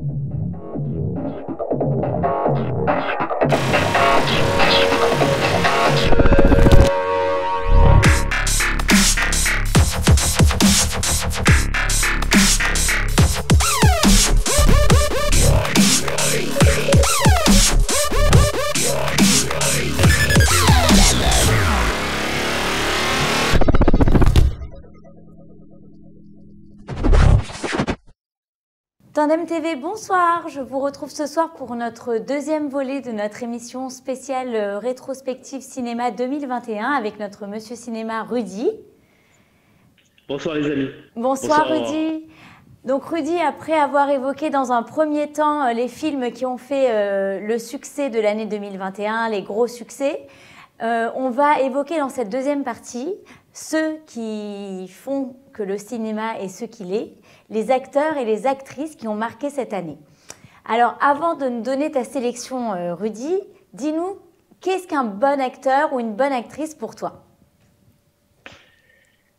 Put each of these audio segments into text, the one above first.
Thank you. Tandem TV, bonsoir. Je vous retrouve ce soir pour notre deuxième volet de notre émission spéciale euh, rétrospective cinéma 2021 avec notre monsieur cinéma Rudy. Bonsoir les amis. Bonsoir, Rudy. Donc Rudy, après avoir évoqué dans un premier temps euh, les films qui ont fait euh, le succès de l'année 2021, les gros succès, on va évoquer dans cette deuxième partie ceux qui font que le cinéma est ce qu'il est les acteurs et les actrices qui ont marqué cette année. Alors, avant de nous donner ta sélection, euh, Rudy, dis-nous, qu'est-ce qu'un bon acteur ou une bonne actrice pour toi?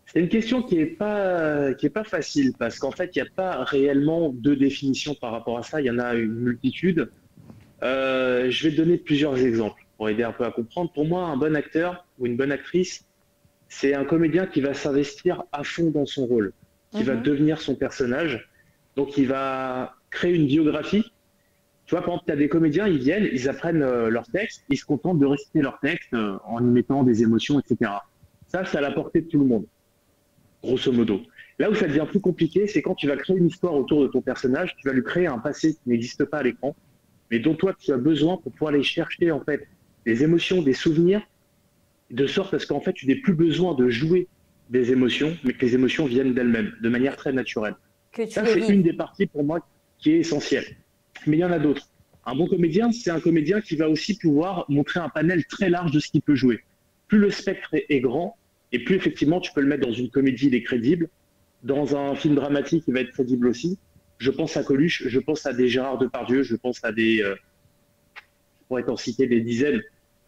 C'est une question qui n'est pas, pas facile parce qu'en fait, il n'y a pas réellement de définition par rapport à ça. Il y en a une multitude. Euh, je vais te donner plusieurs exemples pour aider un peu à comprendre. Pour moi, un bon acteur ou une bonne actrice, c'est un comédien qui va s'investir à fond dans son rôle qui va mhm. devenir son personnage. Donc, il va créer une biographie. Tu vois, par exemple, tu as des comédiens, ils viennent, ils apprennent euh, leur texte, ils se contentent de réciter leur texte euh, en y mettant des émotions, etc. Ça, c'est à la portée de tout le monde, grosso modo. Là où ça devient plus compliqué, c'est quand tu vas créer une histoire autour de ton personnage, tu vas lui créer un passé qui n'existe pas à l'écran, mais dont toi, tu as besoin pour pouvoir aller chercher, en fait, des émotions, des souvenirs, de sorte à ce qu'en fait, tu n'aies plus besoin de jouer des émotions, mais que les émotions viennent d'elles-mêmes, de manière très naturelle. Ça, c'est une des parties pour moi qui est essentielle. Mais il y en a d'autres. Un bon comédien, c'est un comédien qui va aussi pouvoir montrer un panel très large de ce qu'il peut jouer. Plus le spectre est grand, et plus effectivement tu peux le mettre dans une comédie, il est crédible. Dans un film dramatique, il va être crédible aussi. Je pense à Coluche, je pense à des Gérard Depardieu, je pense à des, euh, je pourrais en citer des dizaines,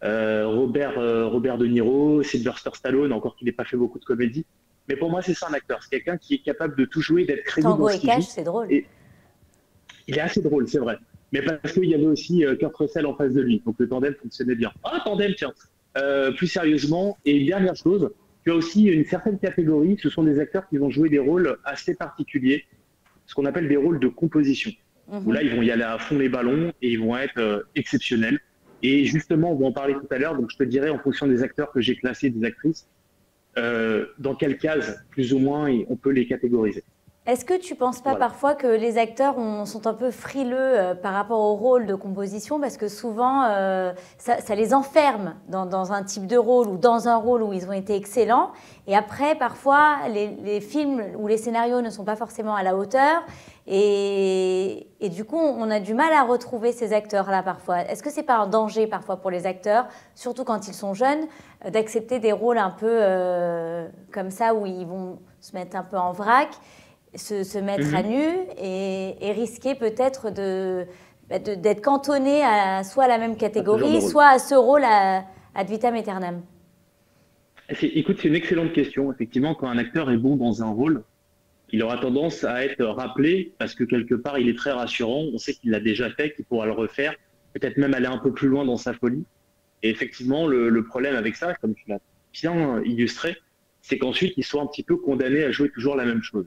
Robert, euh, Robert De Niro, Sylvester Stallone, encore qu'il n'ait pas fait beaucoup de comédie. Mais pour moi, c'est ça un acteur. C'est quelqu'un qui est capable de tout jouer, d'être crédible. Tango et Cash, c'est drôle. il est assez drôle, c'est vrai. Mais parce qu'il y avait aussi euh, Kurt Russell en face de lui. Donc le tandem fonctionnait bien. Ah, tandem, tiens. plus sérieusement, et une dernière chose, tu as aussi une certaine catégorie. Ce sont des acteurs qui vont jouer des rôles assez particuliers, ce qu'on appelle des rôles de composition. Où mhm. là, ils vont y aller à fond les ballons et ils vont être exceptionnels. Et justement, on va en parler tout à l'heure, donc je te dirai en fonction des acteurs que j'ai classés, des actrices, euh, dans quelle case, plus ou moins, on peut les catégoriser. Est-ce que tu ne penses pas parfois que les acteurs sont un peu frileux euh, par rapport au rôle de composition? Parce que souvent euh, ça, les enferme dans, un type de rôle ou dans un rôle où ils ont été excellents. Et après parfois les, films ou les scénarios ne sont pas forcément à la hauteur. Et, du coup on a du mal à retrouver ces acteurs-là parfois. Est-ce que c'est pas un danger parfois pour les acteurs, surtout quand ils sont jeunes, euh, d'accepter des rôles un peu comme ça où ils vont se mettre un peu en vrac? Se, mettre à mhm. nu et, risquer peut-être bah, de, d'être cantonné à soit à la même catégorie, soit à ce rôle à, ad vitam aeternam Écoute, c'est une excellente question. Effectivement, quand un acteur est bon dans un rôle, il aura tendance à être rappelé parce que quelque part, il est très rassurant. On sait qu'il l'a déjà fait, qu'il pourra le refaire, peut-être même aller un peu plus loin dans sa folie. Et effectivement, le, le problème avec ça, comme tu l'as bien illustré, c'est qu'ensuite, il soit un petit peu condamné à jouer toujours la même chose.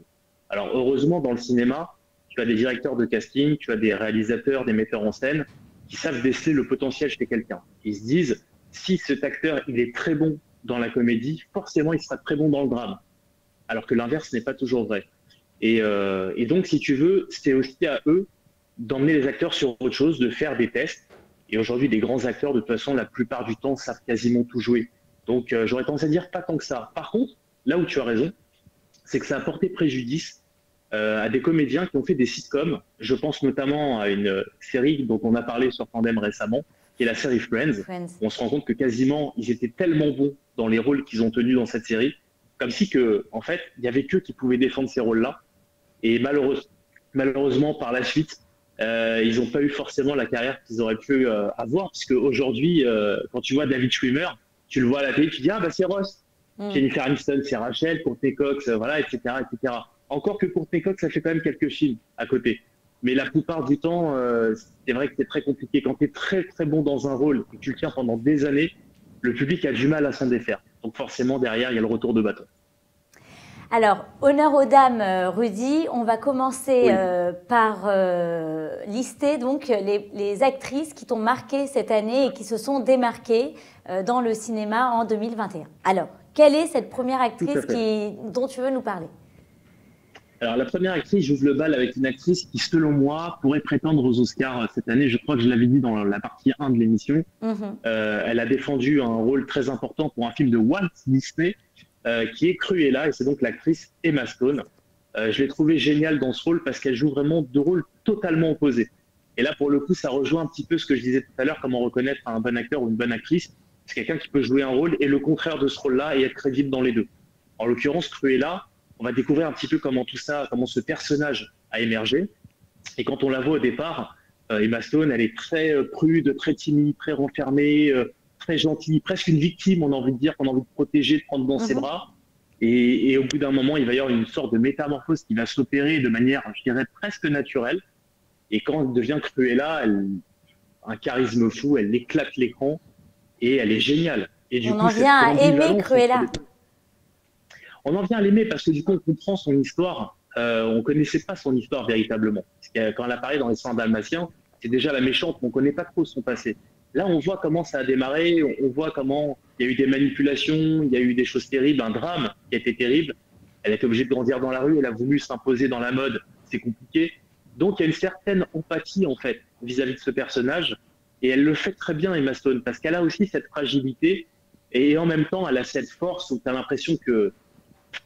Alors heureusement, dans le cinéma, tu as des directeurs de casting, tu as des réalisateurs, des metteurs en scène qui savent déceler le potentiel chez quelqu'un. Ils se disent, si cet acteur, il est très bon dans la comédie, forcément, il sera très bon dans le drame. Alors que l'inverse n'est pas toujours vrai. Et, euh, donc, si tu veux, c'est aussi à eux d'emmener les acteurs sur autre chose, de faire des tests. Et aujourd'hui, des grands acteurs, de toute façon, la plupart du temps, savent quasiment tout jouer. Donc, euh, j'aurais tendance à dire pas tant que ça. Par contre, là où tu as raison, c'est que ça a porté préjudice à des comédiens qui ont fait des sitcoms. Je pense notamment à une série dont on a parlé sur Tandem récemment, qui est la série Friends. On se rend compte que quasiment ils étaient tellement bons dans les rôles qu'ils ont tenus dans cette série, comme si que, en fait, il y avait qu'eux qui pouvaient défendre ces rôles-là. Et malheureusement, par la suite, euh, ils n'ont pas eu forcément la carrière qu'ils auraient pu euh, avoir, puisque aujourd'hui, quand tu vois David Schwimmer, tu le vois à la télé, tu dis ah bah c'est Ross, mm. Jennifer Aniston, c'est Rachel, Courtney Cox, voilà, etc., etc. Encore que pour Cox, ça fait quand même quelques films à côté. Mais la plupart du temps, euh, c'est vrai que c'est très compliqué. Quand tu es très très bon dans un rôle et que tu le tiens pendant des années, le public a du mal à s'en défaire. Donc forcément, derrière, il y a le retour de bâton. Alors, honneur aux dames, euh, Rudy. On va commencer euh, par lister donc les, les actrices qui t'ont marqué cette année et qui se sont démarquées dans le cinéma en 2021. Alors, quelle est cette première actrice qui, dont tu veux nous parler? Alors la première actrice, j'ouvre le bal avec une actrice qui, selon moi, pourrait prétendre aux Oscars euh, cette année. Je crois que je l'avais dit dans la partie 1 de l'émission. Mhm. Euh, elle a défendu un rôle très important pour un film de Walt Disney euh, qui est Cruella et c'est donc l'actrice Emma Stone. je l'ai trouvée géniale dans ce rôle parce qu'elle joue vraiment deux rôles totalement opposés. Et là, pour le coup, ça rejoint un petit peu ce que je disais tout à l'heure, comment reconnaître un bon acteur ou une bonne actrice. C'est quelqu'un qui peut jouer un rôle et le contraire de ce rôle-là et être crédible dans les deux. En l'occurrence, Cruella, on va découvrir un petit peu comment tout ça, comment ce personnage a émergé. Et quand on la voit au départ, euh, Emma Stone, elle est très euh, prude, très timide, très renfermée, euh, très gentille, presque une victime, on a envie de dire, qu'on a envie de protéger, de prendre dans ses mhm. bras. Et, au bout d'un moment, il va y avoir une sorte de métamorphose qui va s'opérer de manière, je dirais, presque naturelle. Et quand elle devient Cruella, elle un charisme fou, elle éclate l'écran et elle est géniale. Et du on en vient à aimer Cruella on en vient à l'aimer parce que du coup, on comprend son histoire. Euh, on connaissait pas son histoire véritablement. quand elle apparaît dans les soins dalmatiens, c'est déjà la méchante, on connaît pas trop son passé. Là, on voit comment ça a démarré, on voit comment il y a eu des manipulations, il y a eu des choses terribles, un drame qui a été terrible. Elle a été obligée de grandir dans la rue, elle a voulu s'imposer dans la mode, c'est compliqué. Donc, il y a une certaine empathie, en fait, vis-à-vis de ce personnage. Et elle le fait très bien, Emma Stone, parce qu'elle a aussi cette fragilité. Et en même temps, elle a cette force où tu as l'impression que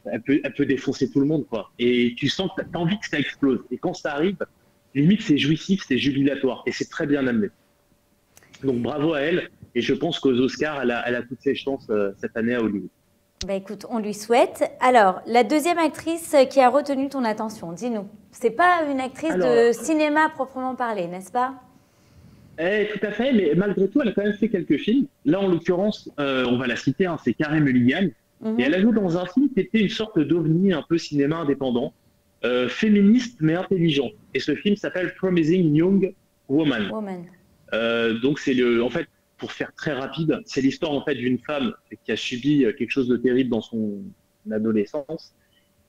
elle peut, elle peut défoncer tout le monde, quoi. Et tu sens que tu as envie que ça explose. Et quand ça arrive, limite, c'est jouissif, c'est jubilatoire. Et c'est très bien amené. Donc bravo à elle. Et je pense qu'aux Oscars, elle a, elle a, toutes ses chances euh, cette année à Hollywood. Bah écoute, on lui souhaite. Alors, la deuxième actrice qui a retenu ton attention, dis-nous. C'est pas une actrice de cinéma proprement parlé, n'est-ce pas? Eh, tout à fait, mais malgré tout, elle a quand même fait quelques films. Là, en l'occurrence, euh, on va la citer, hein, c'est Karen Mulligan, et elle a joué dans un film qui était une sorte d'ovni un peu cinéma indépendant, euh, féministe mais intelligent. Et ce film s'appelle Promising Young Woman. Euh, donc c'est le, en fait, pour faire très rapide, c'est l'histoire en fait d'une femme qui a subi quelque chose de terrible dans son adolescence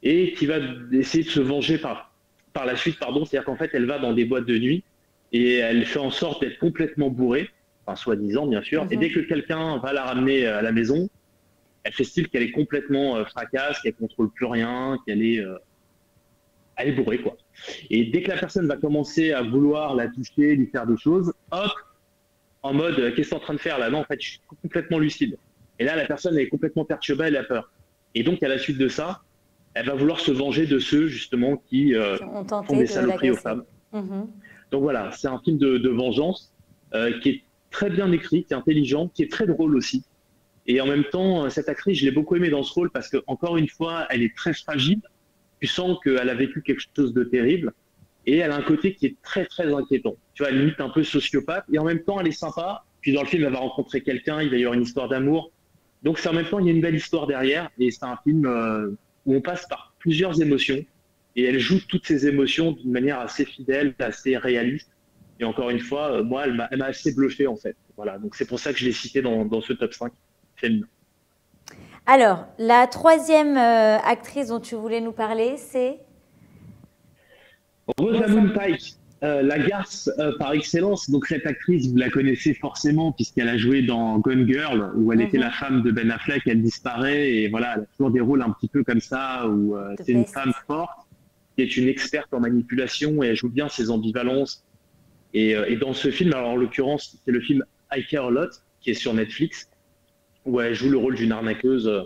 et qui va essayer de se venger par, par la suite, pardon. C'est-à-dire qu'en fait, elle va dans des boîtes de nuit et elle fait en sorte d'être complètement bourrée, enfin soi-disant bien sûr. Et mhm. dès que quelqu'un va la ramener à la maison, elle fait style qu'elle est complètement euh, fracasse, qu'elle contrôle plus rien, qu'elle est, euh, elle est bourrée quoi. Et dès que la personne va commencer à vouloir la toucher, lui faire des choses, hop, en mode euh, qu'est-ce que en train de faire là? Non, en fait, je suis complètement lucide. Et là, la personne est complètement perturbée, elle a peur. Et donc, à la suite de ça, elle va vouloir se venger de ceux justement qui, font des saloperies aux femmes. Mhm. Donc voilà, c'est un film de, vengeance qui est très bien écrit, qui est intelligent, qui est très drôle aussi. Et en même temps, cette actrice, je l'ai beaucoup aimée dans ce rôle parce que, encore une fois, elle est très fragile. Tu sens qu'elle a vécu quelque chose de terrible. Et elle a un côté qui est très, très inquiétant. Tu vois, limite un peu sociopathe. Et en même temps, elle est sympa. Puis dans le film, elle va rencontrer quelqu'un. Il va y avoir une histoire d'amour. Donc, c'est en même temps, il y a une belle histoire derrière. Et c'est un film euh, où on passe par plusieurs émotions. Et elle joue toutes ces émotions d'une manière assez fidèle, assez réaliste. Et encore une fois, euh, moi, elle m'a assez bluffé, en fait. Voilà. Donc, c'est pour ça que je l'ai cité dans, dans ce top 5. Alors, la troisième euh, actrice dont tu voulais nous parler, c'est Rosamund Pike, euh, la garce euh, par excellence. Donc cette actrice, vous la connaissez forcément puisqu'elle a joué dans Gone Girl, où elle était mhm. la femme de Ben Affleck, elle disparaît et voilà, elle a toujours des rôles un petit peu comme ça, où c'est une femme forte qui est une experte en manipulation et elle joue bien ses ambivalences. Et, et dans ce film, alors en l'occurrence, c'est le film I Care a Lot, qui est sur Netflix où elle joue le rôle d'une arnaqueuse euh,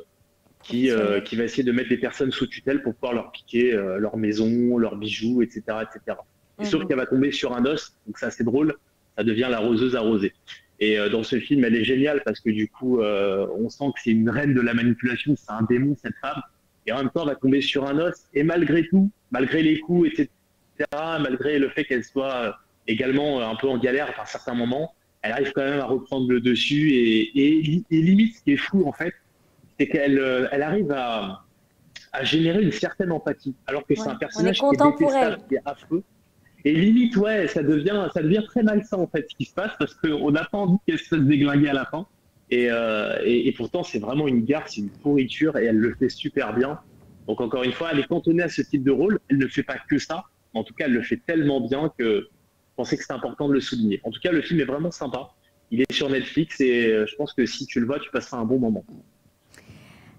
qui, euh, qui va essayer de mettre des personnes sous tutelle pour pouvoir leur piquer euh, leur maison, leurs bijoux, etc. etc. C'est mhm. qu'elle va tomber sur un os, donc c'est assez drôle, ça devient la roseuse arrosée. Et dans ce film, elle est géniale parce que du coup, on sent que c'est une reine de la manipulation, c'est un démon cette femme. Et en même temps, elle va tomber sur un os. Et malgré tout, malgré les coups, etc., malgré le fait qu'elle soit également un peu en galère à certains moments, elle arrive quand même à reprendre le dessus et, limite, ce qui est fou en fait, c'est qu'elle euh, elle arrive à, générer une certaine empathie, alors que c'est un personnage qui est détestable, qui est affreux. Et limite, ouais, ça devient, ça devient très malsain en fait ce qui se passe parce qu'on n'a pas envie qu'elle se fasse déglinguer à la fin. Et, euh, et, pourtant, c'est vraiment une gare, c'est une pourriture et elle le fait super bien. Donc encore une fois, elle est cantonnée à ce type de rôle. Elle ne fait pas que ça. En tout cas, elle le fait tellement bien que pensais que c'était important de le souligner. En tout cas, le film est vraiment sympa. Il est sur Netflix et euh, je pense que si tu le vois, tu passeras un bon moment.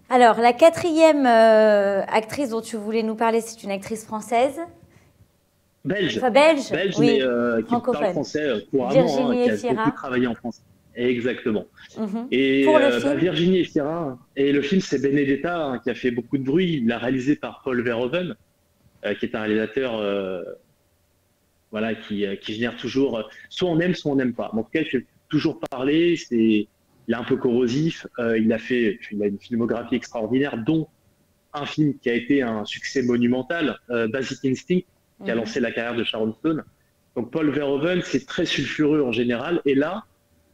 Alors, la quatrième euh, actrice dont tu voulais nous parler, c'est une actrice française. Belge. Enfin, belge, belge mais euh, qui parle français couramment, hein, qui a beaucoup travaillé en France. Exactement. Mhm. Et Pour le bah, Virginie Efira, et le film c'est Benedetta hein, qui a fait beaucoup de bruit. Il l'a réalisé par Paul Verhoeven, qui est un réalisateur voilà, qui, qui, génère toujours, soit on aime, soit on n'aime pas. En tout cas, il toujours parler. C'est, il est un peu corrosif. Euh, il a fait, il a une filmographie extraordinaire, dont un film qui a été un succès monumental, euh, Basic Instinct, qui a mhm. lancé la carrière de Sharon Stone. Donc Paul Verhoeven, c'est très sulfureux en général, et là,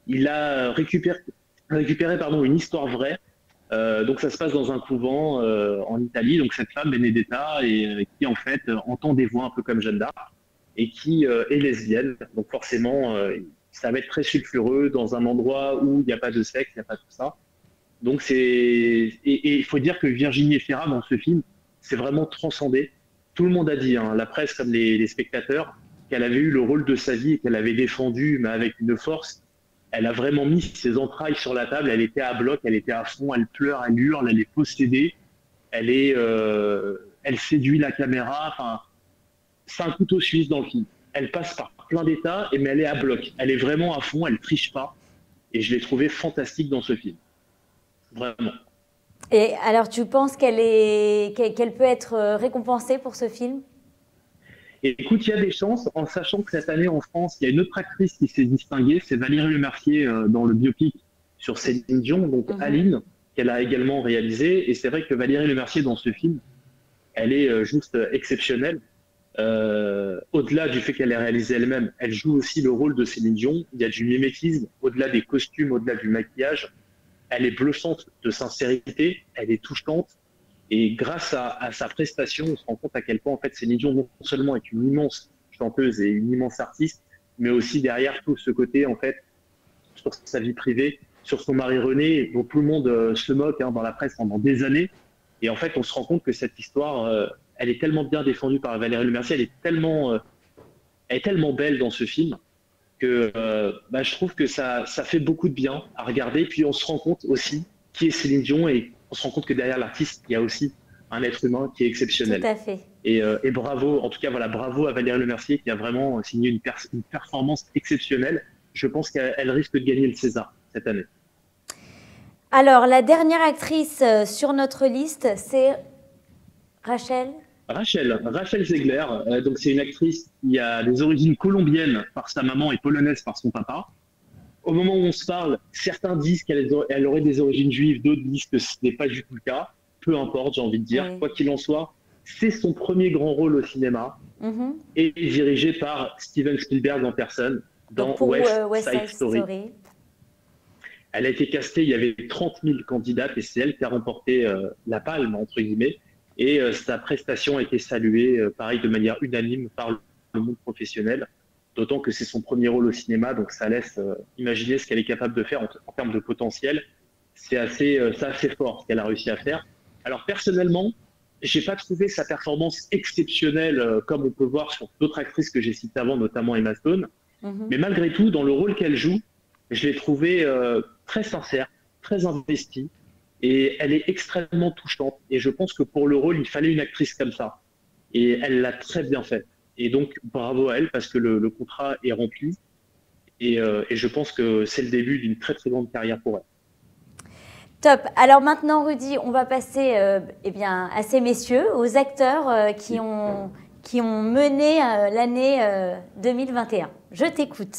il a récupéré, récupéré pardon, une histoire vraie. Euh, donc ça se passe dans un couvent en Italie. Donc cette femme Benedetta et qui en fait entend des voix un peu comme Jeanne d'Arc et qui est lesbienne. Donc forcément, ça va être très sulfureux dans un endroit où il n'y a pas de sexe, il n'y a pas tout ça. Donc c'est et il faut dire que Virginie Efira dans ce film, c'est vraiment transcendé. Tout le monde a dit, hein, la presse comme les, spectateurs, qu'elle avait eu le rôle de sa vie et qu'elle avait défendu, mais avec une force. Elle a vraiment mis ses entrailles sur la table. Elle était à bloc, elle était à fond, elle pleure, elle hurle, elle est possédée, elle est, euh, elle séduit la caméra. Enfin, c'est un couteau suisse dans le film. Elle passe par plein d'états, mais elle est à bloc. Elle est vraiment à fond, elle triche pas. Et je l'ai trouvé fantastique dans ce film. Vraiment. Et alors, tu penses qu'elle est, qu'elle peut être euh, récompensée pour ce film? Écoute, il y a des chances, en sachant que cette année en France, il y a une autre actrice qui s'est distinguée, c'est Valérie Lemercier euh, dans le biopic sur Céline Dion, donc mhm. Aline, qu'elle a également réalisé. Et c'est vrai que Valérie Lemercier dans ce film, elle est euh, juste exceptionnelle. Euh, au-delà du fait qu'elle est réalisée elle-même, elle joue aussi le rôle de Céline Dion. Il y a du mimétisme, au-delà des costumes, au-delà du maquillage. Elle est bluffante de sincérité, elle est touchante. Et grâce à, sa prestation, on se rend compte à quel point en fait Céline Dion non seulement est une immense chanteuse et une immense artiste, mais aussi derrière tout ce côté en fait sur sa vie privée, sur son mari René, dont tout le monde euh, se moque hein, dans la presse pendant des années. Et en fait, on se rend compte que cette histoire, euh, elle est tellement bien défendue par Valérie Lemercier, elle est tellement, euh, elle est tellement belle dans ce film que euh, bah, je trouve que ça, ça fait beaucoup de bien à regarder. Puis on se rend compte aussi qui est Céline Dion et on se rend compte que derrière l'artiste, il y a aussi un être humain qui est exceptionnel. Tout à fait. Et, euh, et bravo, en tout cas, voilà, bravo à Valérie Lemercier qui a vraiment signé une, une performance exceptionnelle. Je pense qu'elle risque de gagner le César cette année. Alors, la dernière actrice sur notre liste, c'est Rachel Rachel, Rachel Zegler, euh, donc c'est une actrice qui a des origines colombiennes par sa maman et polonaises par son papa. Au moment où on se parle, certains disent qu'elle aurait des origines juives, d'autres disent que ce n'est pas du tout le cas. Peu importe, j'ai envie de dire. Quoi qu'il en soit, c'est son premier grand rôle au cinéma mm-hmm. et dirigé par Steven Spielberg en personne dans euh, West, Side, Story. Elle a été castée, il y avait 30 000 candidates et c'est elle qui a remporté euh, la palme, entre guillemets. Et euh, sa prestation a été saluée, euh, pareil, de manière unanime par le monde professionnel. D'autant que c'est son premier rôle au cinéma, donc ça laisse euh, imaginer ce qu'elle est capable de faire en, termes de potentiel. C'est assez, assez fort ce qu'elle a réussi à faire. Alors personnellement, j'ai pas trouvé sa performance exceptionnelle comme on peut voir sur d'autres actrices que j'ai citées avant, notamment Emma Stone. Mhm. Mais malgré tout, dans le rôle qu'elle joue, je l'ai trouvé très sincère, très investie. Et elle est extrêmement touchante. Et je pense que pour le rôle, il fallait une actrice comme ça. Et elle l'a très bien fait. Et donc, bravo à elle parce que le, contrat est rempli. Euh, et, je pense que c'est le début d'une très très grande carrière pour elle. Top. Alors maintenant, Rudy, on va passer euh, eh bien, à ces messieurs, aux acteurs euh, qui, ont, qui ont mené l'année 2021. Je t'écoute.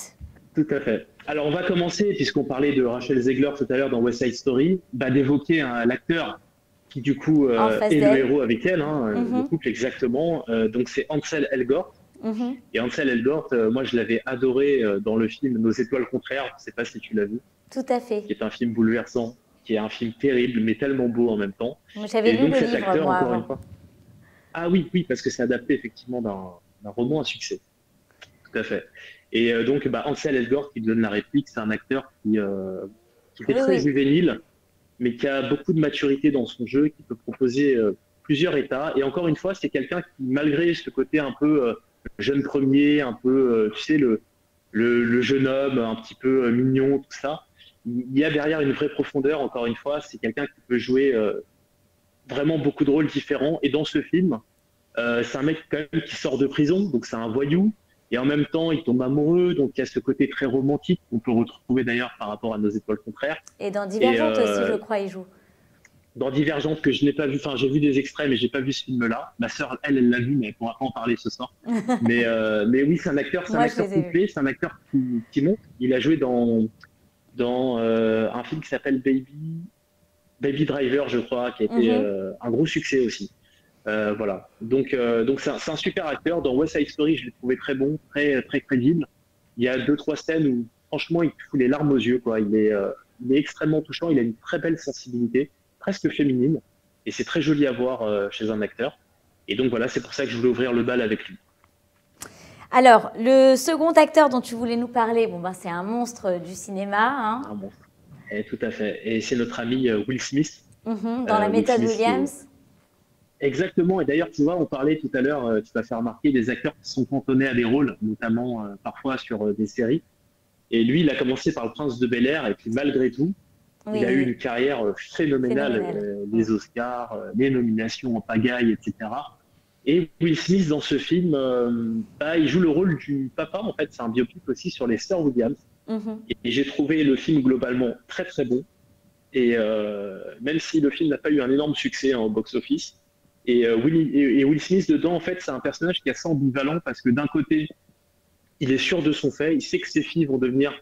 Tout à fait. Alors, on va commencer, puisqu'on parlait de Rachel Zegler tout à l'heure dans West Side Story, bah, d'évoquer l'acteur qui, du coup, euh, est le héros avec elle, hein, le mhm. couple exactement. Euh, donc, c'est Ansel Elgort. Mhm. Et Ansel Elgort, euh, moi, je l'avais adoré dans le film Nos étoiles contraires. Je ne sais pas si tu l'as vu. Tout à fait. Qui est un film bouleversant, qui est un film terrible, mais tellement beau en même temps. J'avais lu le cet livre, acteur, encore une fois. Ah oui, oui, parce que c'est adapté effectivement d'un roman à succès. tout à fait. Et donc, bah, Ansel Elgort qui donne la réplique, c'est un acteur qui, qui est très juvénile, mais qui a beaucoup de maturité dans son jeu, qui peut proposer plusieurs états. Et encore une fois, c'est quelqu'un qui, malgré ce côté un peu jeune premier, un peu, tu sais, le, le, jeune homme un petit peu mignon, tout ça, il y a derrière une vraie profondeur, encore une fois. C'est quelqu'un qui peut jouer vraiment beaucoup de rôles différents. Et dans ce film, euh, c'est un mec quand même qui sort de prison, donc c'est un voyou. Et en même temps, il tombe amoureux, donc il y a ce côté très romantique qu'on peut retrouver d'ailleurs par rapport à nos étoiles contraires. Et dans Divergente aussi, euh, je crois, il joue. Dans Divergente, que je n'ai pas vu, enfin j'ai vu des extraits, mais j'ai pas vu ce film-là. Ma sœur, elle, elle l'a vu, mais elle pourra pas en parler ce soir. mais, euh, mais oui, c'est un acteur, c'est un acteur complet, c'est un acteur qui, monte. Il a joué dans, dans un film qui s'appelle Baby, Baby Driver, je crois, qui a été mhm. un gros succès aussi. Euh, voilà. Donc, euh, donc c'est un, super acteur. Dans West Side Story, je l'ai trouvé très bon, très, très crédible. Il y a deux, trois scènes où, franchement, il fout les larmes aux yeux. Quoi. Il, est, euh, il est extrêmement touchant. Il a une très belle sensibilité, presque féminine. Et c'est très joli à voir chez un acteur. Et donc, voilà, c'est pour ça que je voulais ouvrir le bal avec lui. Alors, le second acteur dont tu voulais nous parler, bon, ben, c'est un monstre du cinéma. Hein. Un monstre. Et, tout à fait. Et c'est notre ami Will Smith. Mhm, dans la méthode Williams. Exactement. Et d'ailleurs, tu vois, on parlait tout à l'heure, euh, tu vas faire remarquer des acteurs qui sont cantonnés à des rôles, notamment euh, parfois sur euh, des séries. Et lui, il a commencé par Le Prince de Bel Air, et puis malgré tout, il a eu une carrière phénoménale, les Oscars, les nominations en pagaille, etc. Et Will Smith, dans ce film, bah, il joue le rôle du papa, en fait, c'est un biopic aussi sur les sœurs Williams. Mhm. Et j'ai trouvé le film globalement très très bon. Et même si le film n'a pas eu un énorme succès hein, au box-office, et, euh, Will, et, Will Smith, dedans, en fait, c'est un personnage qui est assez ambivalent parce que d'un côté, il est sûr de son fait, il sait que ses filles vont devenir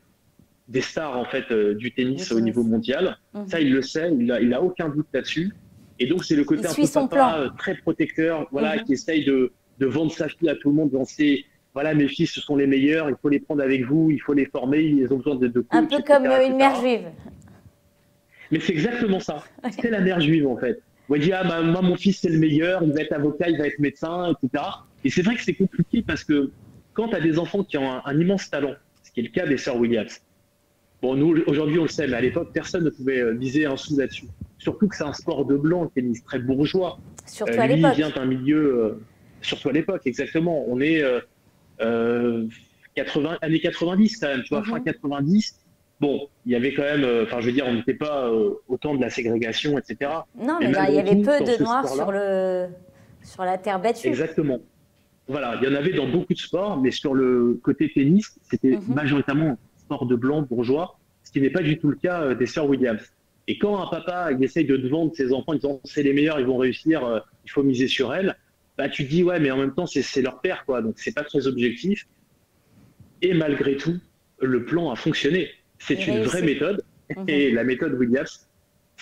des stars en fait euh, du tennis au niveau mondial. Mhm. Ça, il le sait, il a, il a aucun doute là-dessus. Et donc, c'est le côté un peu papa, euh, très protecteur, voilà, mhm. qui essaye de, de, vendre sa fille à tout le monde dans ses voilà, mes filles, ce sont les meilleurs, il faut les prendre avec vous, il faut les former, ils ont besoin de, de Un peu comme une mère juive. Mais c'est exactement ça. C'est la mère juive en fait. On dit, ah, bah, moi, mon fils, c'est le meilleur, il va être avocat, il va être médecin, etc. Et c'est vrai que c'est compliqué parce que quand tu as des enfants qui ont un, immense talent, ce qui est le cas des sœurs Williams, bon, nous, aujourd'hui, on le sait, mais à l'époque, personne ne pouvait euh, viser un sou là-dessus. Surtout que c'est un sport de blanc, qui est très bourgeois. Surtout euh, à l'époque. Vient d'un milieu, euh, surtout à l'époque, exactement. On est 80, années 90 quand même, tu vois, fin 90 mhm bon, il y avait quand même, euh, enfin, je veux dire, on n'était pas euh, au temps de la ségrégation, etc. Non, mais, il y avait peu de noirs sur, le, sur la terre battue. Exactement. Voilà, il y en avait dans beaucoup de sports, mais sur le côté tennis, c'était mhm. majoritairement sport de blanc bourgeois, ce qui n'est pas du tout le cas euh, des sœurs Williams. Et quand un papa il essaye de te vendre ses enfants en disant c'est les meilleurs, ils vont réussir, il faut miser sur elles, bah tu dis ouais, mais en même temps c'est leur père quoi, donc c'est pas très objectif. Et malgré tout, le plan a fonctionné. C'est une vraie méthode. Mhm. Et la méthode Williams,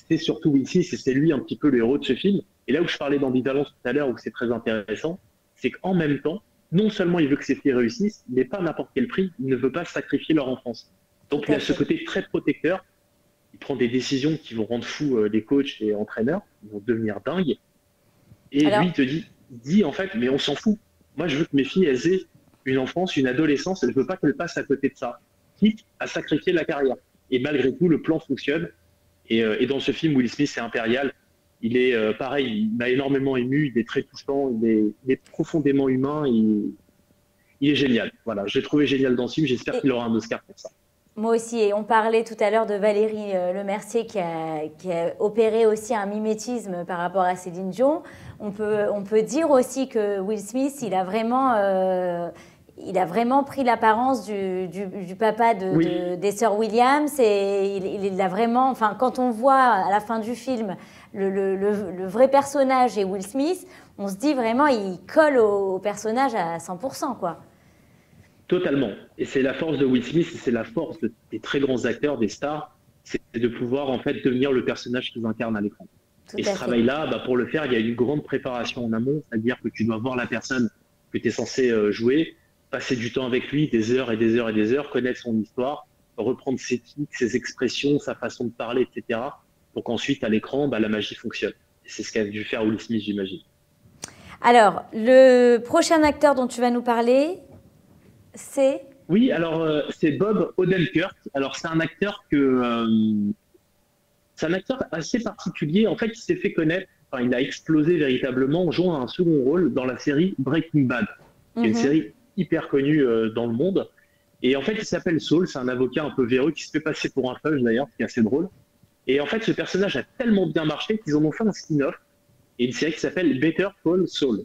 c'est surtout ici, c'est lui un petit peu le héros de ce film. Et là où je parlais d'ambivalence tout à l'heure, où c'est très intéressant, c'est qu'en même temps, non seulement il veut que ses filles réussissent, mais pas à n'importe quel prix, il ne veut pas sacrifier leur enfance. Donc il a ce côté très protecteur. Il prend des décisions qui vont rendre fous euh, les coachs et entraîneurs, ils vont devenir dingues. Et lui, il te dit, dit en fait, mais on s'en fout. Moi, je veux que mes filles, elles aient une enfance, une adolescence, et je veux pas qu'elles passent à côté de ça quitte à sacrifier la carrière. Et malgré tout, le plan fonctionne. Et, euh, dans ce film, Will Smith, c'est impérial. Il est euh, pareil, il m'a énormément ému, il est très touchant, il est, profondément humain, il, il, est génial. Voilà, je l'ai trouvé génial dans ce film, j'espère qu'il aura un Oscar pour ça. Moi aussi, et on parlait tout à l'heure de Valérie euh, Lemercier qui a, qui a, opéré aussi un mimétisme par rapport à Céline Dion. On peut, on peut dire aussi que Will Smith, il a vraiment il a vraiment pris l'apparence du, papa de, des sœurs Williams et il, a vraiment, enfin, quand on voit à la fin du film le, vrai personnage et Will Smith, on se dit vraiment, il colle au, personnage à 100%, quoi. Totalement. Et c'est la force de Will Smith, c'est la force des très grands acteurs, des stars, c'est de pouvoir en fait devenir le personnage qu'ils incarnent à l'écran. Et ce travail-là, bah, pour le faire, il y a une grande préparation en amont, c'est-à-dire que tu dois voir la personne que tu es censé euh, jouer, passer du temps avec lui, des heures et des heures et des heures, connaître son histoire, reprendre ses tics, ses expressions, sa façon de parler, etc. Pour qu'ensuite, à l'écran, bah, la magie fonctionne. c'est ce qu'a dû faire Will Smith, j'imagine. Alors, le prochain acteur dont tu vas nous parler, c'est? Oui, alors euh, c'est Bob Odenkirk. Alors c'est un acteur que euh, c'est un acteur assez particulier. En fait, il s'est fait connaître. Enfin, il a explosé véritablement en jouant un second rôle dans la série Breaking Bad, qui est une Mhm. série hyper connue euh, dans le monde. Et en fait, il s'appelle Saul. C'est un avocat un peu véreux qui se fait passer pour un fudge d'ailleurs, qui est assez drôle. Et en fait, ce personnage a tellement bien marché qu'ils en ont fait un spin-off et une série qui s'appelle Better Call Saul.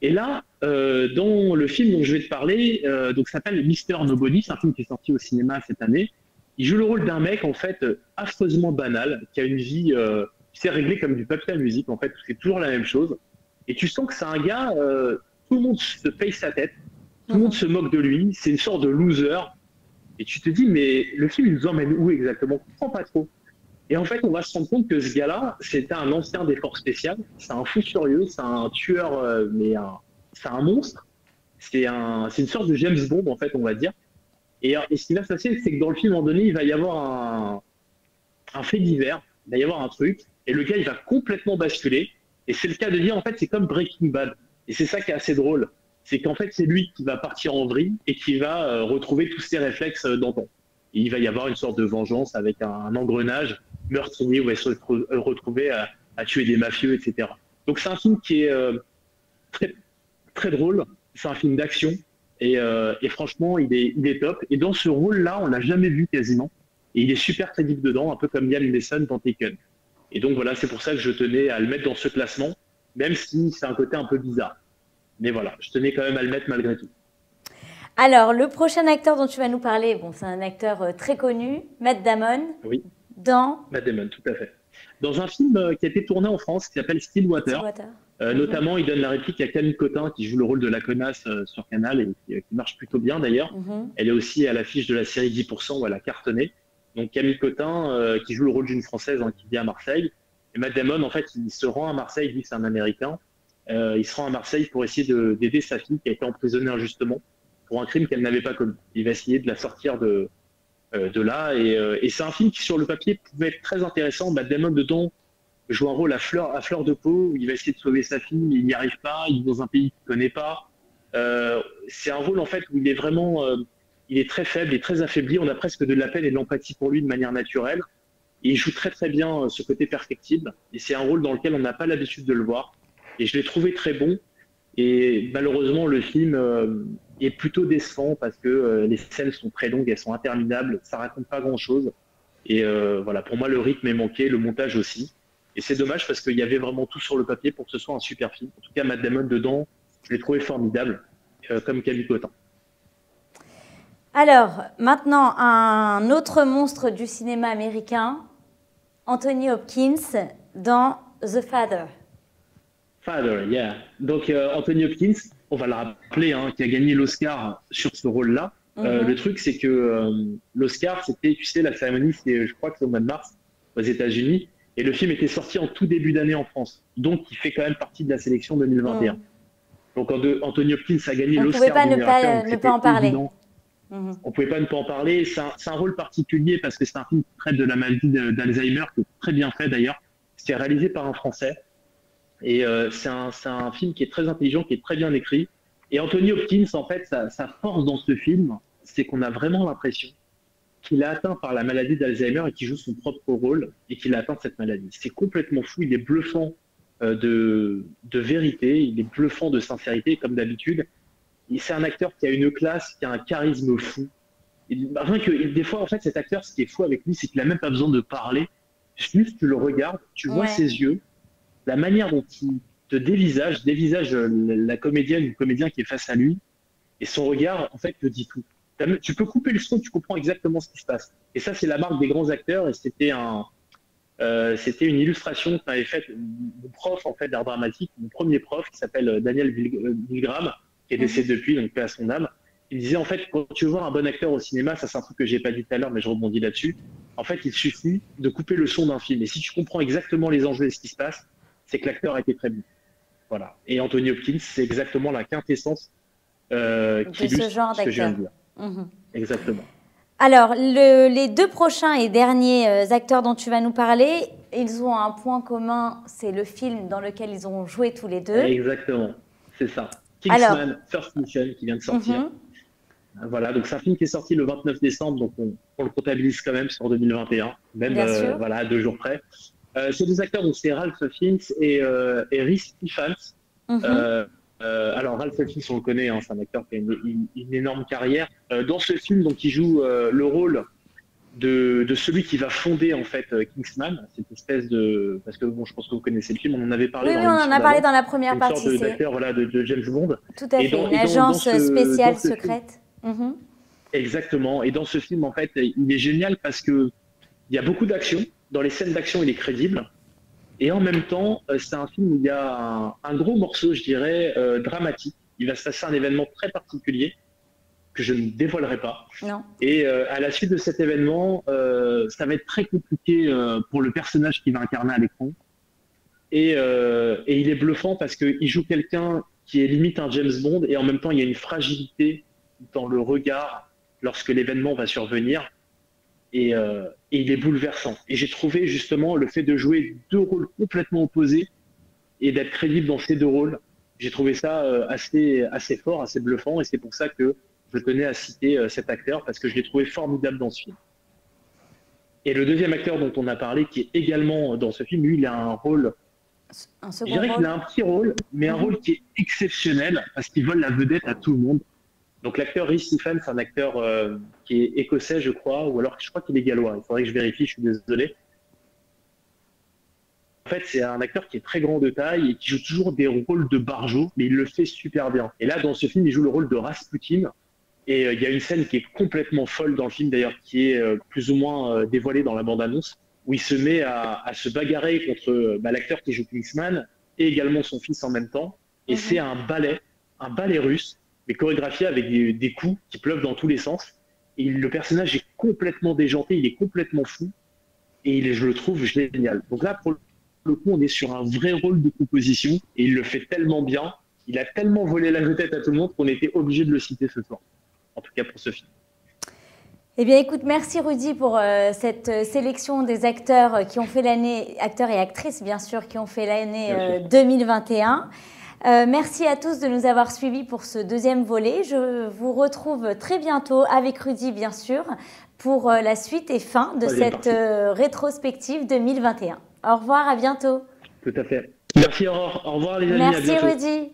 Et là, euh, dans le film dont je vais te parler, euh, donc s'appelle Mister Nobody, c'est un film qui est sorti au cinéma cette année. Il joue le rôle d'un mec en fait euh, affreusement banal, qui a une vie, qui s'est réglé comme du papier à musique. En fait, c'est toujours la même chose. Et tu sens que c'est un gars, tout le monde se paye sa tête, tout le monde se moque de lui. C'est une sorte de loser. Et tu te dis, mais le film il nous emmène où exactement? On comprend pas trop. Et en fait, on va se rendre compte que ce gars-là, c'était un ancien des forces spéciales. C'est un fou furieux, c'est un tueur, euh, mais c'est un monstre. C'est un, c'est une sorte de James Bond en fait, on va dire. Et, euh, et ce qui va se passer, c'est que dans le film, à un moment donné, il va y avoir un, un fait divers, il va y avoir un truc, et le gars, il va complètement basculer. Et c'est le cas de dire, en fait, c'est comme Breaking Bad. Et c'est ça qui est assez drôle. C'est qu'en fait, c'est lui qui va partir en vrille et qui va euh, retrouver tous ses réflexes euh, d'antan. Et il va y avoir une sorte de vengeance avec un, engrenage meurtrier où il va se retro- euh, retrouver à, tuer des mafieux, etc. Donc c'est un film qui est très, drôle. C'est un film d'action. Et, franchement, il est, top. Et dans ce rôle-là, on l'a jamais vu quasiment. Et il est super crédible dedans, un peu comme Liam Neeson dans Taken. Et donc voilà, c'est pour ça que je tenais à le mettre dans ce classement, même si c'est un côté un peu bizarre. Mais voilà, je tenais quand même à le mettre malgré tout. Alors, le prochain acteur dont tu vas nous parler, bon, c'est un acteur euh, très connu, Matt Damon, Oui, dans Matt Damon, tout à fait. Dans un film euh, qui a été tourné en France, qui s'appelle Stillwater, Stillwater. euh, notamment, il donne la réplique à Camille Cotin, qui joue le rôle de la connasse euh, sur Canal, et qui, qui marche plutôt bien d'ailleurs. Mhm. Elle est aussi à l'affiche de la série 10% où elle a cartonné. Donc Camille Cotin, qui joue le rôle d'une Française hein, qui vit à Marseille. Et Matt Damon, en fait, il se rend à Marseille, vu que c'est un Américain. Il se rend à Marseille pour essayer de- d'aider sa fille qui a été emprisonnée injustement pour un crime qu'elle n'avait pas commis. Il va essayer de la sortir de, euh, de là. Et, euh, et c'est un film qui, sur le papier, pouvait être très intéressant. Matt Damon, dedans, joue un rôle à fleur, à fleur de peau. où Il va essayer de sauver sa fille, mais il n'y arrive pas. Il est dans un pays qu'il ne connaît pas. Euh, c'est un rôle, en fait, où il est vraiment... il est très faible et très affaibli. On a presque de la peine et de l'empathie pour lui de manière naturelle. Et il joue très très bien ce côté perfectible. Et c'est un rôle dans lequel on n'a pas l'habitude de le voir. Et je l'ai trouvé très bon. Et malheureusement, le film euh, est plutôt décevant parce que euh, les scènes sont très longues, elles sont interminables, ça raconte pas grand-chose. Et euh, voilà, pour moi, le rythme est manqué, le montage aussi. Et c'est dommage parce qu'il y avait vraiment tout sur le papier pour que ce soit un super film. En tout cas, Matt Damon dedans, je l'ai trouvé formidable, comme Camille Cotin. Alors, maintenant, un autre monstre du cinéma américain, Anthony Hopkins, dans The Father. Father, yeah. Donc euh, Anthony Hopkins, on va le rappeler, hein, qui a gagné l'Oscar sur ce rôle-là. Euh, Mhm. le truc, c'est que euh, l'Oscar, c'était, tu sais, la cérémonie, c'est, je crois que c'est au mois de mars aux États-Unis, et le film était sorti en tout début d'année en France. Donc, il fait quand même partie de la sélection 2021. Mhm. Donc, Anthony Hopkins a gagné On l'Oscar. pouvait pas ne pas- ne pas en parler. Mhm. On pouvait pas ne pas en parler. C'est un, rôle particulier parce que c'est un film qui traite de la maladie d'Alzheimer, qui est très bien fait d'ailleurs. C'est réalisé par un Français. Et euh, c'est un, c'est un film qui est très intelligent, qui est très bien écrit. Et Anthony Hopkins, en fait, sa, sa force dans ce film, c'est qu'on a vraiment l'impression qu'il est atteint par la maladie d'Alzheimer et qu'il joue son propre rôle et qu'il a atteint cette maladie. C'est complètement fou. Il est bluffant euh, de, de vérité, il est bluffant de sincérité, comme d'habitude. C'est un acteur qui a une classe, qui a un charisme fou. Et, bah, rien que, des fois, en fait, cet acteur, ce qui est fou avec lui, c'est qu'il a même pas besoin de parler. Juste, tu le regardes, tu vois ses yeux, la manière dont il te dévisage, dévisage euh, la comédienne ou le comédien qui est face à lui, et son regard, en fait, te dit tout. Tu peux couper le son, tu comprends exactement ce qui se passe. Et ça, c'est la marque des grands acteurs, et c'était un, euh, une illustration qu'avait faite mon prof en fait d'art dramatique, mon premier prof qui s'appelle euh, Daniel Milgram, qui est décédé depuis, donc paix à son âme. Il disait en fait quand tu voir un bon acteur au cinéma, ça c'est un truc que j'ai pas dit tout à l'heure, mais je rebondis là-dessus. En fait, il suffit de couper le son d'un film, et si tu comprends exactement les enjeux et ce qui se passe, c'est que l'acteur a été très bon. Voilà. Et Anthony Hopkins, c'est exactement la quintessence euh, De ce genre ce que je viens de d'acteur. dire. Mhm. Exactement. Alors, le- les deux prochains et derniers euh, acteurs dont tu vas nous parler, ils ont un point commun, c'est le film dans lequel ils ont joué tous les deux. Exactement. C'est ça. Alors- Kingsman First Mission qui vient de sortir. Mhm. Voilà, donc c'est un film qui est sorti le 29 décembre, donc on, le comptabilise quand même sur 2021, même euh, voilà, à deux jours près. Euh, ces deux acteurs, donc c'est Ralph Fiennes et, euh, et Rhys mhm. euh, alors Ralph Fiennes, on le connaît, hein, c'est un acteur qui a une, énorme carrière. dans ce film, donc il joue le rôle de, celui qui va fonder en fait Kingsman, cette espèce de parce que bon, je pense que vous connaissez le film, on en avait parlé. Oui, oui on en a parlé dans la première une partie. Sorte d'acteur voilà de, de, James Bond. Tout à fait, une agence spéciale secrète. Mhm. Exactement. Et dans ce film, en fait, il est génial parce que il y a beaucoup d'action. Dans les scènes d'action, il est crédible. Et en même temps, euh, c'est un film où il y a un, gros morceau, je dirais, euh, dramatique. Il va se passer un événement très particulier que je ne dévoilerai pas. Non. Et euh, à la suite de cet événement, ça va être très compliqué pour le personnage qui va incarner à l'écran. Et, et, il est bluffant parce qu'il joue quelqu'un qui est limite un James Bond et en même temps il y a une fragilité dans le regard lorsque l'événement va survenir. Euh, et, il est bouleversant. Et j'ai trouvé justement le fait de jouer deux rôles complètement opposés et d'être crédible dans ces deux rôles, j'ai trouvé ça euh, assez, assez fort, assez bluffant. Et c'est pour ça que je tenais à citer euh, cet acteur parce que je l'ai trouvé formidable dans ce film. Et le deuxième acteur dont on a parlé, qui est également dans ce film, lui, il a un rôle. Un je dirais qu'il a un petit rôle, mais un mhm. rôle qui est exceptionnel parce qu'il vole la vedette à tout le monde. Donc l'acteur Rhys Stephen, c'est un acteur euh, qui est écossais, je crois, ou alors je crois qu'il est gallois. Il faudrait que je vérifie, je suis désolé. En fait, c'est un acteur qui est très grand de taille et qui joue toujours des rôles de barjo, mais il le fait super bien. Et là, dans ce film, il joue le rôle de Rasputin. Et euh, il y a une scène qui est complètement folle dans le film, d'ailleurs, qui est euh, plus ou moins dévoilée dans la bande-annonce, où il se met à, se bagarrer contre bah, l'acteur qui joue Kingsman et également son fils en même temps. Et mhm. c'est un ballet, un ballet russe mais chorégraphié avec des, coups qui pleuvent dans tous les sens. Et le personnage est complètement déjanté, il est complètement fou, et il je le trouve génial. Donc là, pour le coup, on est sur un vrai rôle de composition, et il le fait tellement bien, il a tellement volé la tête à tout le monde qu'on était obligé de le citer ce soir. En tout cas pour ce film. Eh bien, écoute, merci Rudy pour euh, cette sélection des acteurs qui ont fait l'année, acteurs et actrices bien sûr, qui ont fait l'année 2021. Euh, merci à tous de nous avoir suivis pour ce deuxième volet. Je vous retrouve très bientôt avec Rudy, bien sûr, pour euh, la suite et fin de cette euh, rétrospective 2021. Au revoir, à bientôt. Tout à fait. Merci Aurore. Au revoir les amis. Merci Rudy.